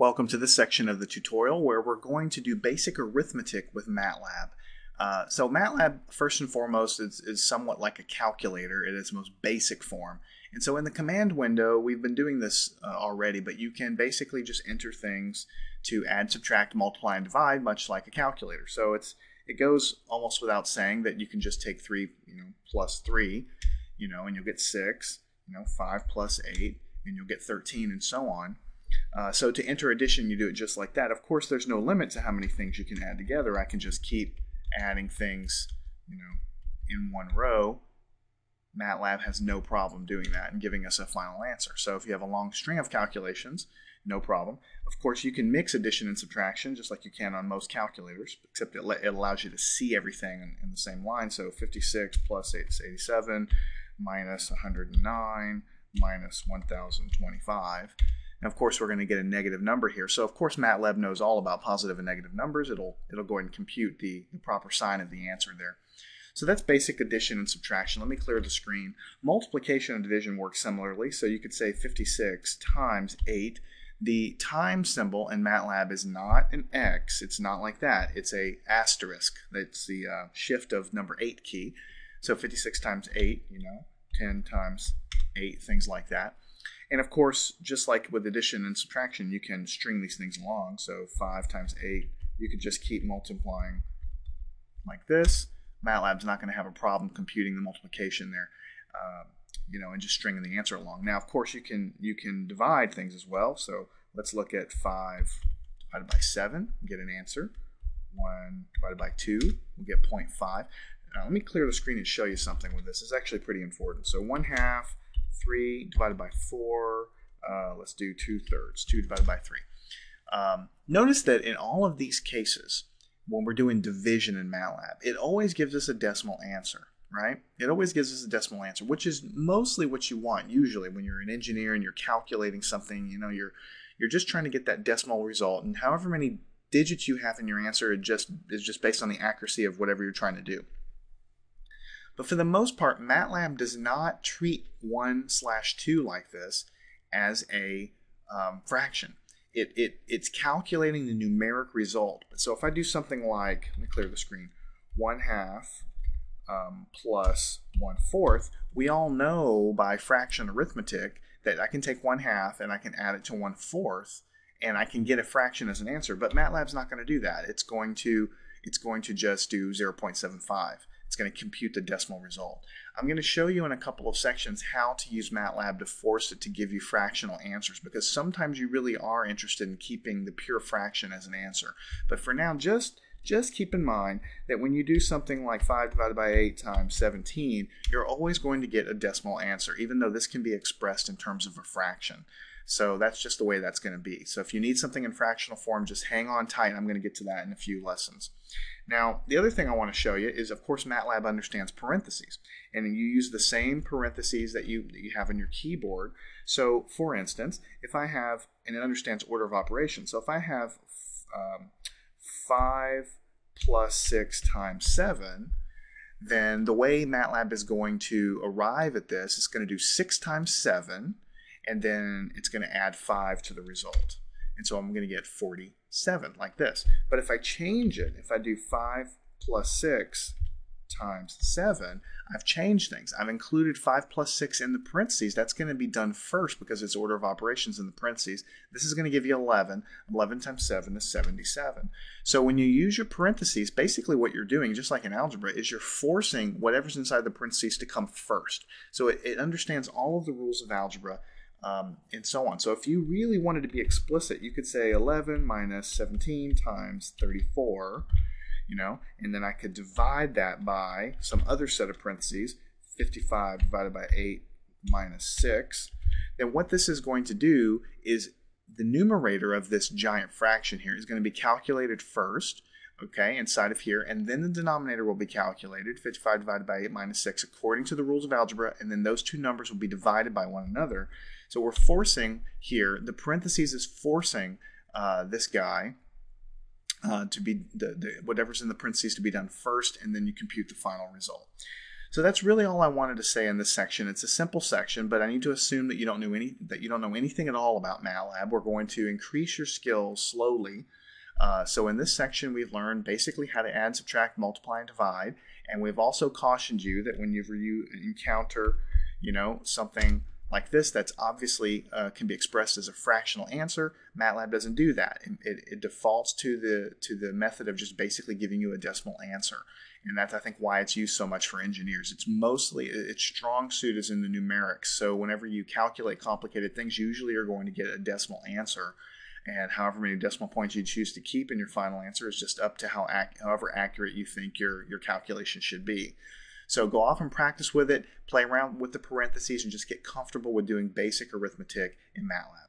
Welcome to this section of the tutorial where we're going to do basic arithmetic with MATLAB. Uh, so MATLAB, first and foremost, is, is somewhat like a calculator in its most basic form. And so in the command window, we've been doing this uh, already, but you can basically just enter things to add, subtract, multiply, and divide, much like a calculator. So it's it goes almost without saying that you can just take 3 you know, plus 3, you know, and you'll get 6, you know, 5 plus 8, and you'll get 13, and so on. Uh, so to enter addition, you do it just like that. Of course, there's no limit to how many things you can add together. I can just keep adding things, you know, in one row. MATLAB has no problem doing that and giving us a final answer. So if you have a long string of calculations, no problem. Of course, you can mix addition and subtraction just like you can on most calculators, except it, it allows you to see everything in, in the same line. So 56 plus 8 is 87 minus 109 minus 1025. And of course, we're going to get a negative number here. So of course, MATLAB knows all about positive and negative numbers. It'll, it'll go and compute the, the proper sign of the answer there. So that's basic addition and subtraction. Let me clear the screen. Multiplication and division work similarly. So you could say 56 times 8. The time symbol in MATLAB is not an X. It's not like that. It's a asterisk. That's the uh, shift of number 8 key. So 56 times 8, you know, 10 times 8, things like that. And of course, just like with addition and subtraction, you can string these things along. So 5 times 8, you could just keep multiplying like this. MATLAB's not going to have a problem computing the multiplication there, uh, you know, and just stringing the answer along. Now, of course, you can you can divide things as well. So let's look at 5 divided by 7, get an answer. 1 divided by 2, we get 0.5. Now, let me clear the screen and show you something with this. It's actually pretty important. So 1 half 3 divided by 4. Uh, let's do 2 thirds. 2 divided by 3. Um, notice that in all of these cases, when we're doing division in MATLAB, it always gives us a decimal answer, right? It always gives us a decimal answer, which is mostly what you want usually when you're an engineer and you're calculating something, you know, you're you're just trying to get that decimal result and however many digits you have in your answer it just is just based on the accuracy of whatever you're trying to do. But for the most part, MATLAB does not treat 1 slash 2 like this as a um, fraction. It, it, it's calculating the numeric result. So if I do something like, let me clear the screen, 1 half um, plus 1 fourth, we all know by fraction arithmetic that I can take 1 half and I can add it to 1 fourth and I can get a fraction as an answer. But MATLAB's not going to do that. It's going to, it's going to just do 0.75. It's going to compute the decimal result. I'm going to show you in a couple of sections how to use MATLAB to force it to give you fractional answers because sometimes you really are interested in keeping the pure fraction as an answer. But for now, just just keep in mind that when you do something like 5 divided by 8 times 17, you're always going to get a decimal answer, even though this can be expressed in terms of a fraction. So that's just the way that's going to be. So if you need something in fractional form, just hang on tight. I'm going to get to that in a few lessons. Now, the other thing I want to show you is, of course, MATLAB understands parentheses. And you use the same parentheses that you, that you have on your keyboard. So, for instance, if I have, and it understands order of operations. So if I have um, 5 plus 6 times 7, then the way MATLAB is going to arrive at this is going to do 6 times 7, and then it's going to add 5 to the result. And so I'm going to get 47 like this. But if I change it, if I do 5 plus 6 times 7, I've changed things. I've included 5 plus 6 in the parentheses. That's going to be done first because it's order of operations in the parentheses. This is going to give you 11. 11 times 7 is 77. So when you use your parentheses, basically what you're doing, just like in algebra, is you're forcing whatever's inside the parentheses to come first. So it, it understands all of the rules of algebra um, and so on. So if you really wanted to be explicit, you could say 11 minus 17 times 34, you know, and then I could divide that by some other set of parentheses, 55 divided by 8 minus 6. Then what this is going to do is the numerator of this giant fraction here is going to be calculated first, okay, inside of here, and then the denominator will be calculated, 55 divided by 8 minus 6, according to the rules of algebra, and then those two numbers will be divided by one another. So we're forcing here, the parentheses is forcing uh, this guy uh, to be, the, the, whatever's in the parentheses to be done first, and then you compute the final result. So that's really all I wanted to say in this section. It's a simple section, but I need to assume that you don't know any that you don't know anything at all about MATLAB. We're going to increase your skills slowly. Uh, so in this section, we've learned basically how to add, subtract, multiply, and divide, and we've also cautioned you that whenever you encounter, you know, something like this that's obviously uh, can be expressed as a fractional answer matlab doesn't do that it, it, defaults to the to the method of just basically giving you a decimal answer and that's I think why it's used so much for engineers. It's mostly its strong suit is in the numerics. So whenever you calculate complicated things, usually you're going to get a decimal answer, and however many decimal points you choose to keep in your final answer is just up to how ac- however accurate you think your your calculation should be. So go off and practice with it, play around with the parentheses, and just get comfortable with doing basic arithmetic in MATLAB.